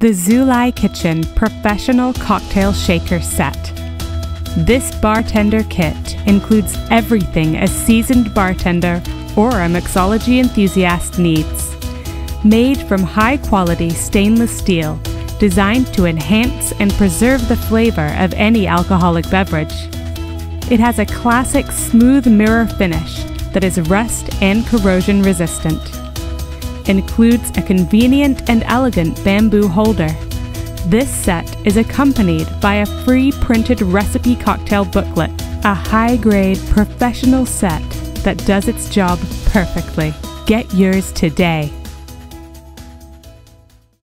The Zulay Kitchen Professional Cocktail Shaker Set. This bartender kit includes everything a seasoned bartender or a mixology enthusiast needs. Made from high quality stainless steel, designed to enhance and preserve the flavor of any alcoholic beverage. It has a classic smooth mirror finish that is rust and corrosion resistant includes a convenient and elegant bamboo holder. This set is accompanied by a free printed recipe cocktail booklet, a high grade professional set that does its job perfectly. Get yours today.